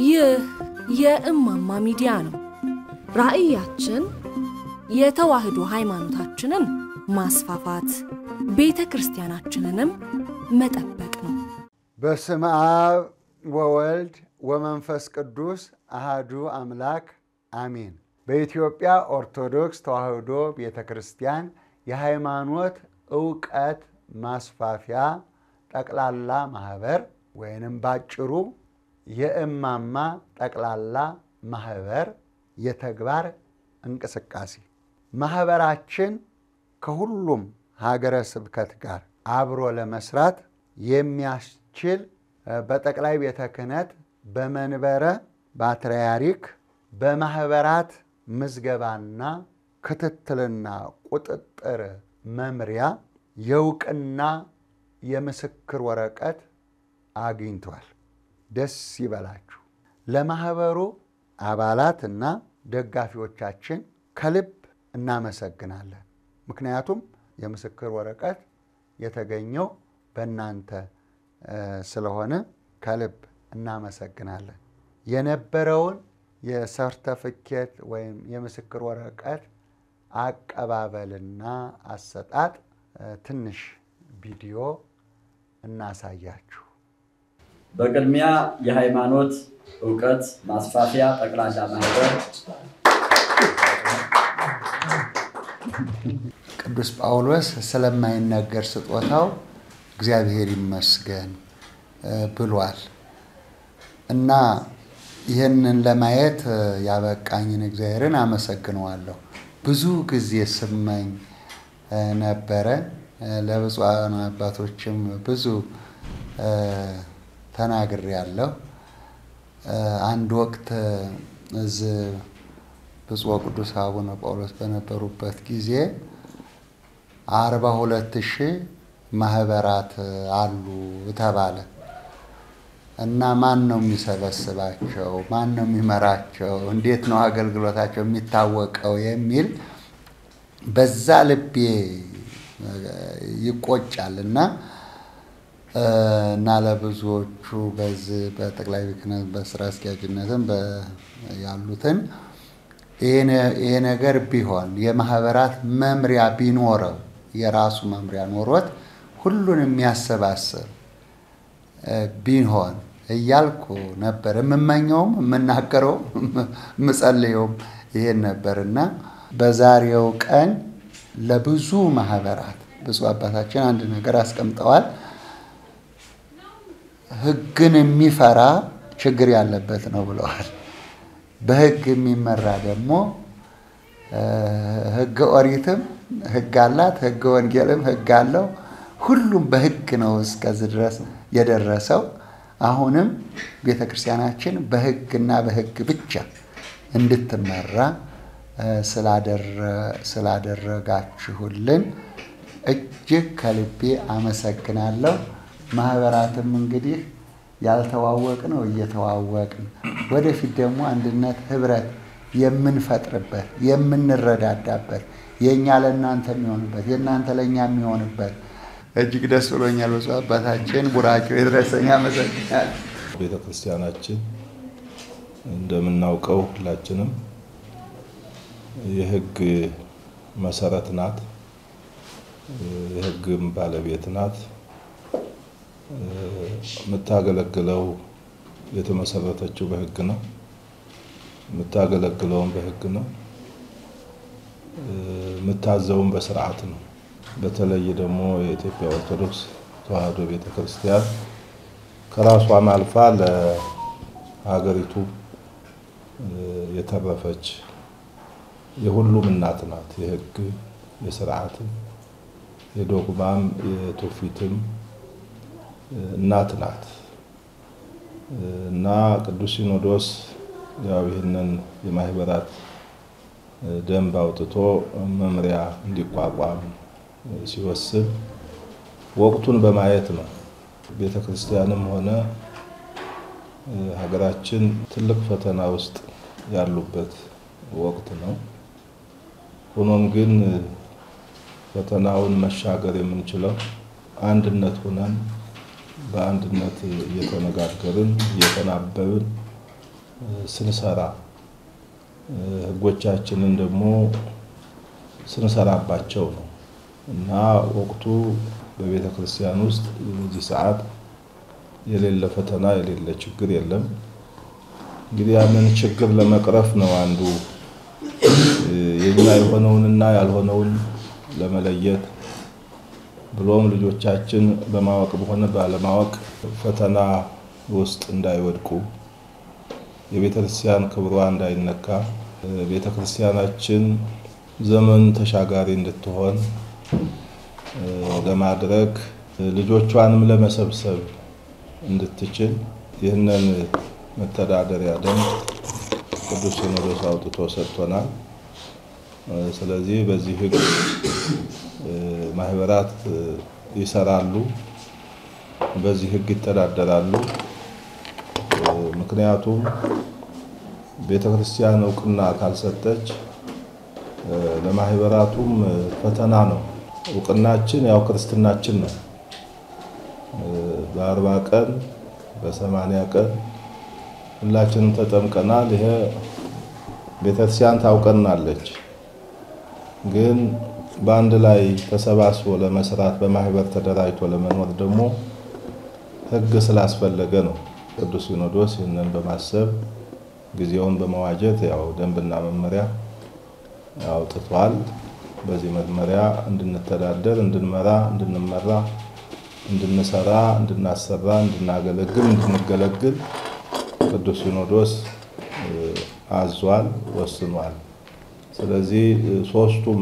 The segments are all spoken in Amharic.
ይህ የእማማ ሚዲያ ነው። ራዕያችን የተዋህዶ ሃይማኖታችንን ማስፋፋት፣ ቤተ ክርስቲያናችንንም መጠበቅ ነው። በስመ አብ ወወልድ ወመንፈስ ቅዱስ አሃዱ አምላክ አሜን። በኢትዮጵያ ኦርቶዶክስ ተዋህዶ ቤተ ክርስቲያን የሃይማኖት ዕውቀት ማስፋፊያ ጠቅላላ ማህበር ወይንም ባጭሩ የእማማ ጠቅላላ ማህበር የተግባር እንቅስቃሴ ማህበራችን ከሁሉም ሀገረ ስብከት ጋር አብሮ ለመስራት የሚያስችል በጠቅላይ ቤተ ክህነት በመንበረ ፓትርያርክ በማህበራት ምዝገባና ክትትልና ቁጥጥር መምሪያ የእውቅና የምስክር ወረቀት አግኝቷል። ደስ ይበላችሁ። ለማህበሩ አባላትና ደጋፊዎቻችን ከልብ እናመሰግናለን። ምክንያቱም የምስክር ወረቀት የተገኘው በእናንተ ስለሆነ ከልብ እናመሰግናለን። የነበረውን የሰርተፍኬት ወይም የምስክር ወረቀት አቀባበልና አሰጣጥ ትንሽ ቪዲዮ እናሳያችሁ። በቅድሚያ የሃይማኖት ዕውቀት ማስፋፊያ ጠቅላላ ማህበር ቅዱስ ጳውሎስ ስለማይነገር ስጦታው እግዚአብሔር ይመስገን ብሏል እና ይህንን ለማየት ያበቃኝን እግዚአብሔርን አመሰግነዋለሁ። ብዙ ጊዜ ስመኝ ነበረ። ለብፁዓን አባቶችም ብዙ ተናግሬያለሁ። አንድ ወቅት እዚህ ብፁዕ ቅዱስ አቡነ ጳውሎስ በነበሩበት ጊዜ አርባ ሁለት ሺህ ማህበራት አሉ ተባለ እና ማን ነው የሚሰበስባቸው? ማን ነው የሚመራቸው? እንዴት ነው አገልግሎታቸው የሚታወቀው? የሚል በዛ ልቤ ይቆጫል እና እና ለብዙዎቹ በዚህ በጠቅላይ ክህነት በስራ አስኪያጅነትም ያሉትን ይሄ ነገር ቢሆን የማህበራት መምሪያ ቢኖረው የራሱ መምሪያ ኖሮት ሁሉን የሚያሰባስብ ቢሆን እያልኩ ነበር የምመኘውም የምናገረውም የምጸልየውም ይሄን ነበር እና በዛሬው ቀን ለብዙ ማህበራት ብፁዕ አባታችን አንድ ነገር አስቀምጠዋል። ሕግን የሚፈራ ችግር ያለበት ነው ብለዋል። በሕግ የሚመራ ደግሞ ሕገ ኦሪትም ሕግ አላት፣ ሕገ ወንጌልም ሕግ አለው። ሁሉም በሕግ ነው እስከዚህ ድረስ የደረሰው። አሁንም ቤተ ክርስቲያናችን በሕግና በሕግ ብቻ እንድትመራ ስላደረጋችሁልን እጅግ ከልቤ አመሰግናለሁ። ማህበራትም እንግዲህ ያልተዋወቅ ነው እየተዋወቅን ወደፊት ደግሞ አንድነት ህብረት የምንፈጥርበት የምንረዳዳበት የእኛ ለእናንተ የሚሆንበት የእናንተ ለእኛ የሚሆንበት እጅግ ደስ ብሎኛል። ብፁዕ አባታችን ቡራቸው የድረሰኝ አመሰግናል። ቤተ ክርስቲያናችን እንደምናውቀው ሁላችንም የህግ መሰረት ናት። የህግም ባለቤት ናት። የምታገለግለው የተመሰረተችው በህግ ነው። የምታገለግለውም በህግ ነው። የምታዘውም በስርዓት ነው። በተለይ ደግሞ የኢትዮጵያ ኦርቶዶክስ ተዋሕዶ ቤተ ክርስቲያን ከራሷም አልፋ ለሀገሪቱ የተረፈች የሁሉም እናት ናት። የህግ የስርዓትም የዶግማም የትውፊትም እናት ናት እና ቅዱስ ሲኖዶስ ያው ይህንን የማህበራት ደንብ አውጥቶ መምሪያ እንዲቋቋም ሲወስን ወቅቱን በማየት ነው። ቤተ ክርስቲያንም ሆነ ሀገራችን ትልቅ ፈተና ውስጥ ያሉበት ወቅት ነው። ሆኖም ግን ፈተናውን መሻገር የምንችለው አንድነት ሆነን በአንድነት እየተነጋገርን እየተናበብን ስንሰራ ህጎቻችንን ደግሞ ስንሰራባቸው ነው እና ወቅቱ በቤተ ክርስቲያን ውስጥ በዚህ ሰዓት የሌለ ፈተና የሌለ ችግር የለም። እንግዲህ ያንን ችግር ለመቅረፍ ነው አንዱ የኛ የሆነውንና ያልሆነውን ለመለየት ብሎም ልጆቻችን በማወቅም ሆነ ባለማወቅ ፈተና ውስጥ እንዳይወድቁ የቤተ ክርስቲያን ክብሯ እንዳይነካ ቤተ ክርስቲያናችን ዘመን ተሻጋሪ እንድትሆን ለማድረግ ልጆቿንም ለመሰብሰብ እንድትችል ይህንን መተዳደሪያ ደንብ ቅዱስ ሲኖዶስ አውጥቶ ሰጥቶናል። ስለዚህ በዚህ ሕግ ማህበራት ይሰራሉ፣ በዚህ ሕግ ይተዳደራሉ። ምክንያቱም ቤተ ክርስቲያን እውቅና ካልሰጠች ለማህበራቱም ፈተና ነው። እውቅናችን ያው ክርስትናችን ነው። በአርባ ቀን በሰማንያ ቀን ሁላችንም ተጠምቀናል። ይሄ ቤተክርስቲያን ታውቀናለች። ግን በአንድ ላይ ተሰባስቦ ለመስራት በማህበር ተደራጅቶ ለመኖር ደግሞ ህግ ስላስፈለገ ነው። ቅዱስ ሲኖዶስ ይህንን በማሰብ ጊዜውን በመዋጀት ያው ደንብና መመሪያ አውጥቷል። በዚህ መመሪያ እንድንተዳደር፣ እንድንመራ፣ እንድንመራ፣ እንድንሰራ፣ እንድናሰራ፣ እንድናገለግል፣ እንድንገለግል ቅዱስ ሲኖዶስ አዟል፣ ወስኗል። ስለዚህ ሶስቱም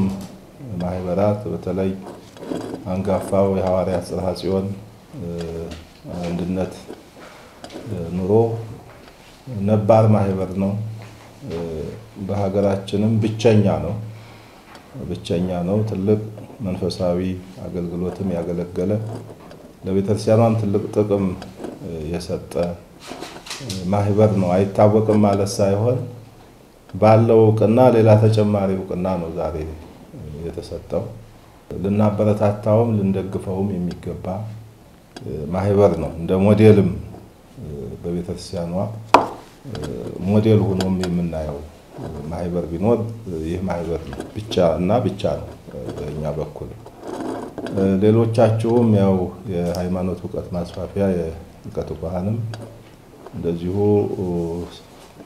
ማህበራት በተለይ አንጋፋው የሐዋርያት ጽርሐ ጽዮን አንድነት ኑሮ ነባር ማህበር ነው። በሀገራችንም ብቸኛ ነው ብቸኛ ነው። ትልቅ መንፈሳዊ አገልግሎትም ያገለገለ ለቤተክርስቲያኗም ትልቅ ጥቅም የሰጠ ማህበር ነው። አይታወቅም ማለት ሳይሆን ባለው እውቅና ሌላ ተጨማሪ እውቅና ነው ዛሬ የተሰጠው። ልናበረታታውም ልንደግፈውም የሚገባ ማህበር ነው። እንደ ሞዴልም በቤተክርስቲያኗ ሞዴል ሆኖም የምናየው ማህበር ቢኖር ይህ ማህበር ነው ብቻ እና ብቻ ነው በእኛ በኩል። ሌሎቻችሁም ያው የሃይማኖት እውቀት ማስፋፊያ የእውቀት ኳሃንም እንደዚሁ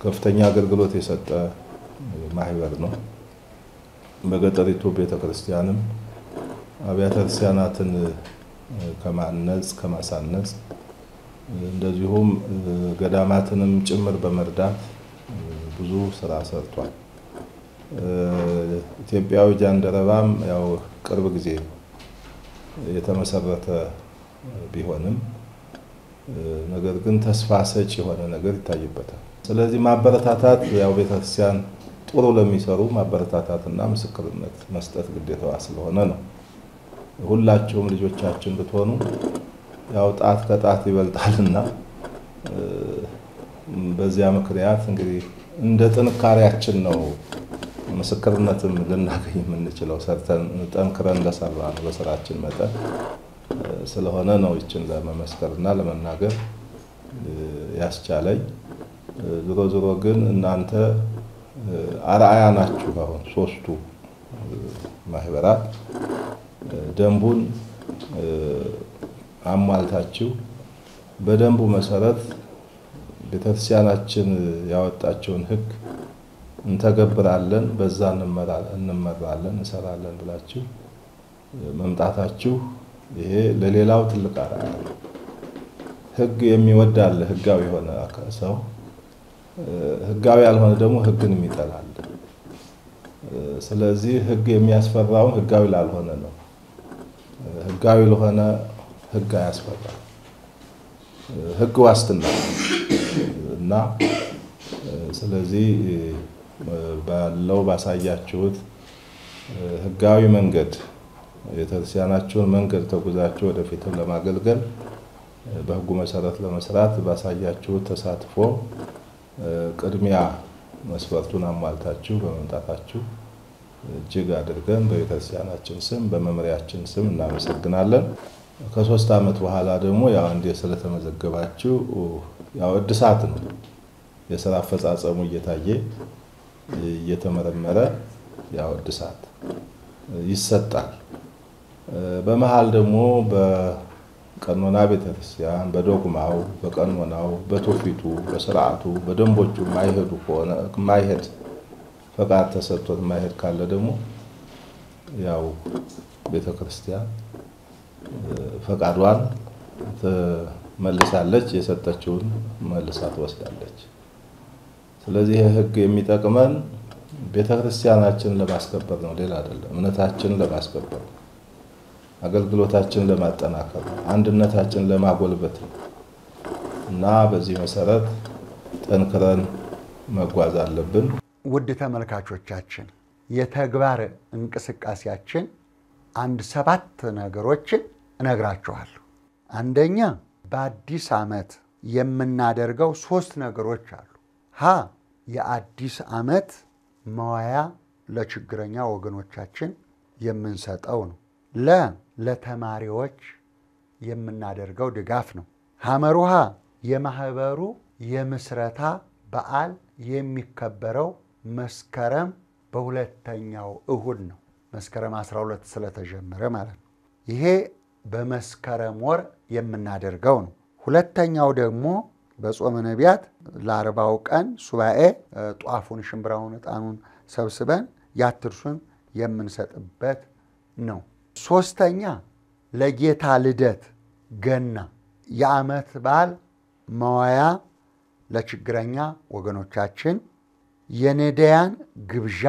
ከፍተኛ አገልግሎት የሰጠ ማህበር ነው። በገጠሪቱ ቤተክርስቲያንም አብያተ ክርስቲያናትን ከማነጽ ከማሳነጽ እንደዚሁም ገዳማትንም ጭምር በመርዳት ብዙ ስራ ሰርቷል። ኢትዮጵያዊ ጃንደረባም ያው ቅርብ ጊዜ የተመሰረተ ቢሆንም ነገር ግን ተስፋ ሰጪ የሆነ ነገር ይታይበታል። ስለዚህ ማበረታታት ያው ቤተክርስቲያን ጥሩ ለሚሰሩ ማበረታታትና ምስክርነት መስጠት ግዴታዋ ስለሆነ ነው። ሁላችሁም ልጆቻችን ብትሆኑ ያው ጣት ከጣት ይበልጣልና በዚያ ምክንያት እንግዲህ እንደ ጥንካሬያችን ነው ምስክርነትም ልናገኝ የምንችለው ሰርተን ጠንክረን እንደሰራ ነው በስራችን መጠን ስለሆነ ነው ይችን ለመመስከርና ለመናገር ያስቻለኝ። ዞሮ ዞሮ ግን እናንተ አርአያ ናችሁ። አሁን ሶስቱ ማህበራት ደንቡን አሟልታችሁ በደንቡ መሰረት ቤተክርስቲያናችን ያወጣቸውን ሕግ እንተገብራለን፣ በዛ እንመራለን፣ እንሰራለን ብላችሁ መምጣታችሁ ይሄ ለሌላው ትልቅ አርአያ ነው። ሕግ የሚወድ ሕጋዊ የሆነ ሰው ሕጋዊ ያልሆነ ደግሞ ሕግን የሚጠላል። ስለዚህ ሕግ የሚያስፈራውን ሕጋዊ ላልሆነ ነው። ሕጋዊ ለሆነ ሕግ አያስፈራም። ሕግ ዋስትና እና ስለዚህ ባለው ባሳያችሁት ሕጋዊ መንገድ ቤተክርስቲያናችሁን መንገድ ተጉዛችሁ ወደፊትም ለማገልገል በሕጉ መሰረት ለመስራት ባሳያችሁት ተሳትፎ ቅድሚያ መስፈርቱን አሟልታችሁ በመምጣታችሁ እጅግ አድርገን በቤተክርስቲያናችን ስም በመምሪያችን ስም እናመሰግናለን። ከሶስት ዓመት በኋላ ደግሞ ያው አንዴ ስለተመዘገባችሁ ያው እድሳት ነው የስራ አፈጻጸሙ እየታየ እየተመረመረ ያው እድሳት ይሰጣል። በመሀል ደግሞ በቀኖና ቤተክርስቲያን በዶግማው፣ በቀኖናው፣ በትውፊቱ፣ በስርዓቱ፣ በደንቦቹ የማይሄዱ ከሆነ የማይሄድ ፈቃድ ተሰጥቶት የማይሄድ ካለ ደግሞ ያው ቤተክርስቲያን ፈቃዷን ትመልሳለች፣ የሰጠችውን መልሳ ትወስዳለች። ስለዚህ ህግ የሚጠቅመን ቤተክርስቲያናችንን ለማስከበር ነው፣ ሌላ አይደለም። እምነታችንን ለማስከበር ነው። አገልግሎታችንን ለማጠናከር ነው። አንድነታችንን ለማጎልበት ነው እና በዚህ መሰረት ጠንክረን መጓዝ አለብን። ውድ ተመልካቾቻችን የተግባር እንቅስቃሴያችን አንድ ሰባት ነገሮችን እነግራችኋለሁ። አንደኛ በአዲስ ዓመት የምናደርገው ሶስት ነገሮች አሉ። ሀ የአዲስ ዓመት መዋያ ለችግረኛ ወገኖቻችን የምንሰጠው ነው። ለ ለተማሪዎች የምናደርገው ድጋፍ ነው። ሐመሩሃ የማህበሩ የምስረታ በዓል የሚከበረው መስከረም በሁለተኛው እሁድ ነው። መስከረም 12 ስለተጀመረ ማለት ነው። ይሄ በመስከረም ወር የምናደርገው ነው። ሁለተኛው ደግሞ በጾመ ነቢያት ለአርባው ቀን ሱባኤ ጧፉን፣ ሽምብራውን፣ ዕጣኑን ሰብስበን ያትርሱን የምንሰጥበት ነው። ሶስተኛ ለጌታ ልደት ገና የዓመት በዓል መዋያ ለችግረኛ ወገኖቻችን የነዳያን ግብዣ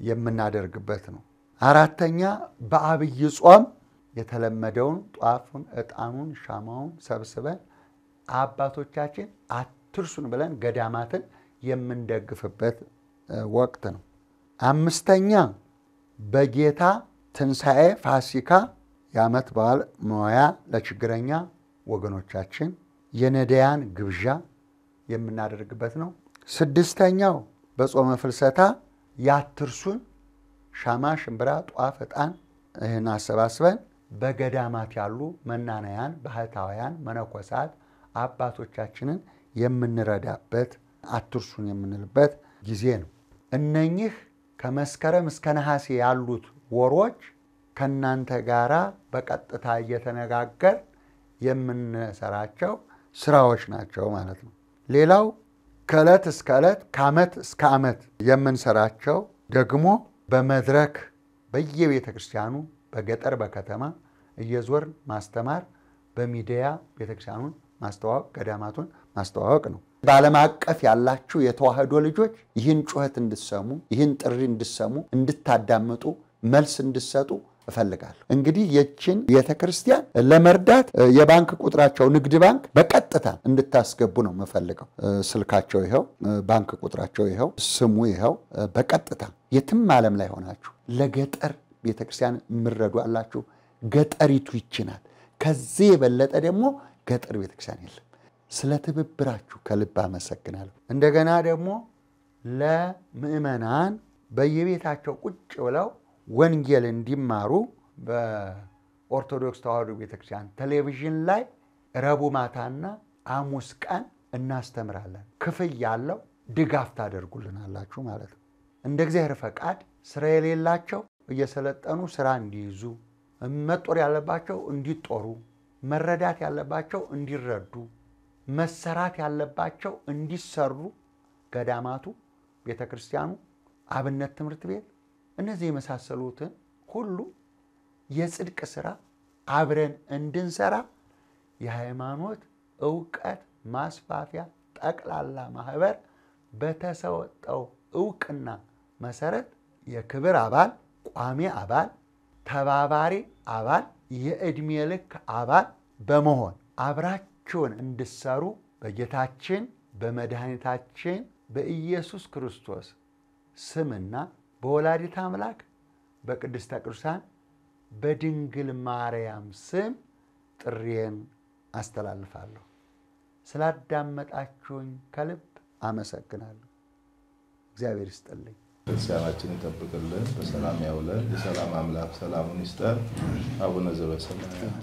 የምናደርግበት ነው። አራተኛ በአብይ ጾም የተለመደውን ጧፉን፣ ዕጣኑን፣ ሻማውን ሰብስበን አባቶቻችን አትርሱን ብለን ገዳማትን የምንደግፍበት ወቅት ነው። አምስተኛ በጌታ ትንሣኤ ፋሲካ የዓመት በዓል መዋያ ለችግረኛ ወገኖቻችን የነዳያን ግብዣ የምናደርግበት ነው። ስድስተኛው በጾመ ፍልሰታ ያትርሱን ሻማ፣ ሽምብራ፣ ጧፍ፣ ዕጣን ይህን አሰባስበን በገዳማት ያሉ መናንያን፣ ባህታውያን፣ መነኮሳት አባቶቻችንን የምንረዳበት አትርሱን የምንልበት ጊዜ ነው። እነኚህ ከመስከረም እስከ ነሐሴ ያሉት ወሮች ከእናንተ ጋራ በቀጥታ እየተነጋገር የምንሰራቸው ስራዎች ናቸው ማለት ነው። ሌላው ከዕለት እስከ ዕለት ከዓመት እስከ ዓመት የምንሰራቸው ደግሞ በመድረክ በየቤተ ክርስቲያኑ በገጠር በከተማ እየዞርን ማስተማር፣ በሚዲያ ቤተ ክርስቲያኑን ማስተዋወቅ፣ ገዳማቱን ማስተዋወቅ ነው። በዓለም አቀፍ ያላችሁ የተዋህዶ ልጆች ይህን ጩኸት እንድሰሙ፣ ይህን ጥሪ እንድሰሙ፣ እንድታዳምጡ፣ መልስ እንድሰጡ እፈልጋለሁ። እንግዲህ የችን ቤተ ክርስቲያን ለመርዳት የባንክ ቁጥራቸው ንግድ ባንክ በቀጥታ እንድታስገቡ ነው የምፈልገው። ስልካቸው ይኸው፣ ባንክ ቁጥራቸው ይኸው፣ ስሙ ይኸው። በቀጥታ የትም ዓለም ላይ ሆናችሁ ለገጠር ቤተ ክርስቲያን የምረዱ አላችሁ። ገጠሪቱ ይችናል። ከዚህ የበለጠ ደግሞ ገጠር ቤተ ክርስቲያን የለም። ስለ ትብብራችሁ ከልብ አመሰግናለሁ። እንደገና ደግሞ ለምዕመናን በየቤታቸው ቁጭ ብለው ወንጌል እንዲማሩ በኦርቶዶክስ ተዋሕዶ ቤተክርስቲያን ቴሌቪዥን ላይ ረቡዕ ማታና ሐሙስ ቀን እናስተምራለን። ክፍያ ያለው ድጋፍ ታደርጉልናላችሁ ማለት ነው። እንደ እግዚአብሔር ፈቃድ ስራ የሌላቸው እየሰለጠኑ ስራ እንዲይዙ፣ መጦር ያለባቸው እንዲጦሩ፣ መረዳት ያለባቸው እንዲረዱ፣ መሰራት ያለባቸው እንዲሰሩ ገዳማቱ፣ ቤተ ክርስቲያኑ፣ አብነት ትምህርት ቤት እነዚህ የመሳሰሉትን ሁሉ የጽድቅ ስራ አብረን እንድንሰራ የሃይማኖት እውቀት ማስፋፊያ ጠቅላላ ማህበር በተሰጠው እውቅና መሰረት የክብር አባል፣ ቋሚ አባል፣ ተባባሪ አባል፣ የዕድሜ ልክ አባል በመሆን አብራችሁን እንድሰሩ በጌታችን በመድኃኒታችን በኢየሱስ ክርስቶስ ስምና በወላዲት አምላክ በቅድስተ ቅዱሳን በድንግል ማርያም ስም ጥሪዬን አስተላልፋለሁ። ስላዳመጣችሁኝ ከልብ አመሰግናለሁ። እግዚአብሔር ይስጥልኝ። ክርስቲያናችን ይጠብቅልን፣ በሰላም ያውለን። የሰላም አምላክ ሰላሙን ይስጠን። አቡነ ዘበሰማያት